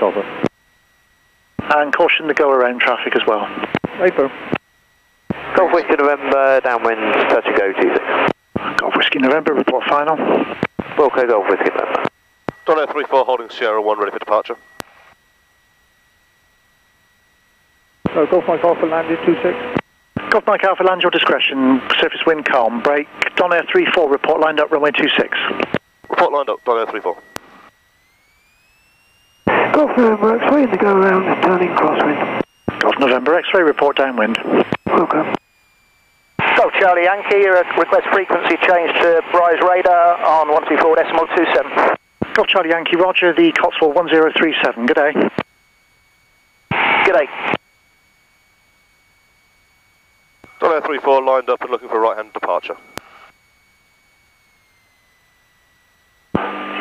Over. And caution the go around traffic as well. Vapor. Golf Whiskey November, downwind, touch and go 26. Golf Whiskey November, report final. Wilco Golf Whiskey November. Don Air 34 holding Sierra 1 ready for departure. Uh, Golf Mike Alpha landing 26. Golf Mike Alpha, land your discretion. Surface wind calm. Break. Don Air 34, report lined up, runway 26. Report lined up, Don Air 34. Golf November X-ray in the go around, and turning crosswind. Golf November X-ray, report downwind. Wilco. Golf Charlie Yankee, uh, request frequency change to Brize radar on 124 decimal 27. Golf Charlie Yankee, roger, the Cotswold 1037. Good day. Good day. Don Air 34 lined up and looking for right hand departure.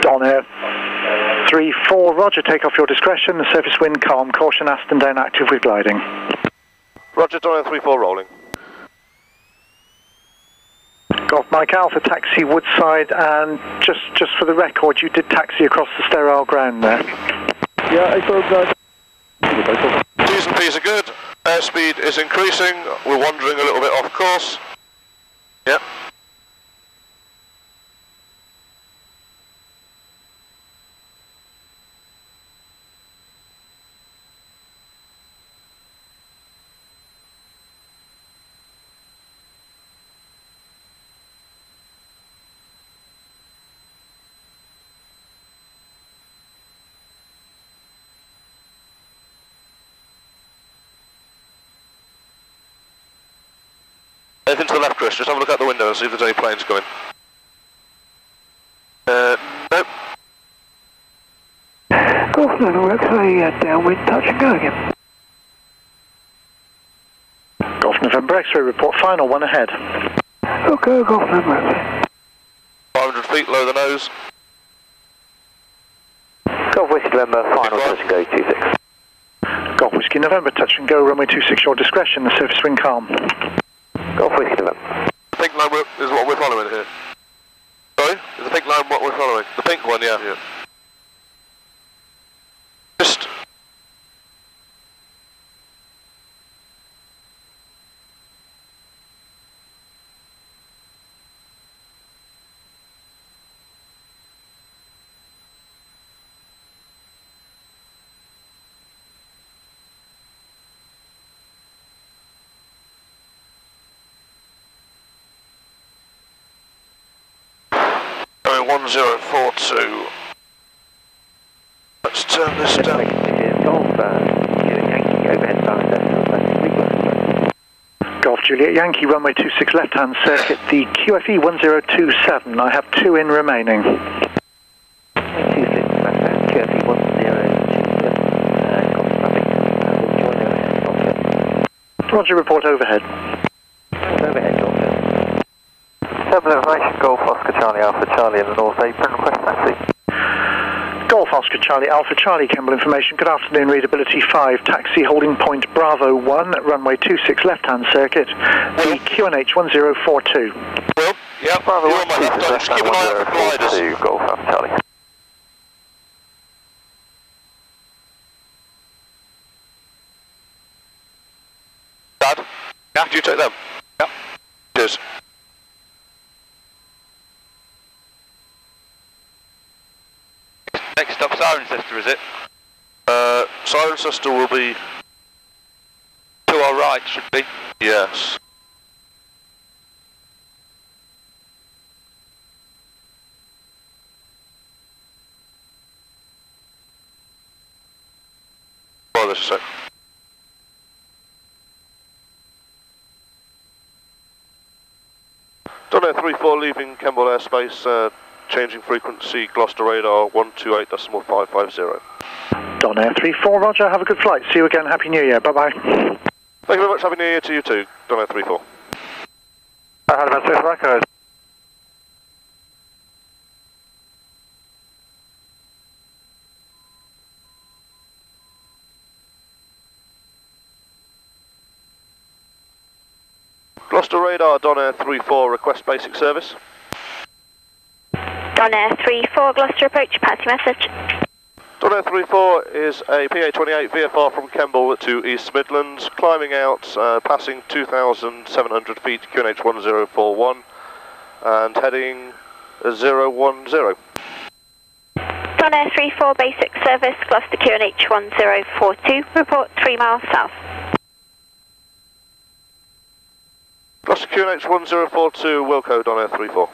Don Air 34, roger, take off your discretion. The surface wind calm. Caution Aston down active with gliding. Roger, Don Air 34 rolling. Golf Mike Alpha, taxi Woodside, and just just for the record, you did taxi across the sterile ground there. Yeah, April, uh, T's and P's are good. Airspeed is increasing. We're wandering a little bit off course. Yep. Chris. Just have a look out the window and see if there's any planes coming. Uh, nope. Golf November X-ray, uh, downwind, touch and go again. Golf November X-ray, report final, one ahead. Wilco Golf November X-ray. 500 feet, lower the nose. Golf Whiskey November, final touch and go 26. Golf Whiskey November, touch and go, runway 26, your discretion, the surface wind calm. Golf Whiskey November. The pink line is what we're following here. Sorry? Is the pink line what we're following? The pink one, yeah. yeah. Just... Going 1042. Let's turn this down. Golf, overhead Juliet Yankee, runway 26, left-hand circuit, the QFE 1027. I have two in remaining. 26, left hand, QFE 1027, uh, golf traffic, uh, will join overhead, golf Roger, report overhead. Overhead, golf Double information, Golf Oscar Charlie Alpha Charlie in the North Apron, request taxi. Golf Oscar Charlie Alpha Charlie, Kemble information. Good afternoon, readability 5, taxi holding point Bravo 1, runway 26, left-hand circuit, the QNH 1042. Will? Yeah, Bravo you're on my 1, left. Just keep an eye out for gliders. 1042, Golf Alpha Charlie. Dad? Yeah. Did you take them? Cirencester, is it? Uh, Cirencester will be... To our right, should be. Yes. Hold this a sec. Air 34 leaving Kemble airspace, uh, changing frequency, Gloucester radar 128 decimal 550. Don Air 34, Roger, have a good flight. See you again, Happy New Year, bye-bye. Thank you very much, Happy New Year to you too, Don Air 34. I had about six records. Gloucester radar, Don Air 34, request basic service. Don Air 34, Gloucester approach, pass your message. Don Air 34 is a PA28 VFR from Kemble to East Midlands, climbing out, uh, passing 2,700 feet QNH 1041 and heading uh, 010. Don Air 34 basic service, Gloucester QNH 1042, report 3 miles south. Gloucester QNH 1042, Wilco Don Air 34.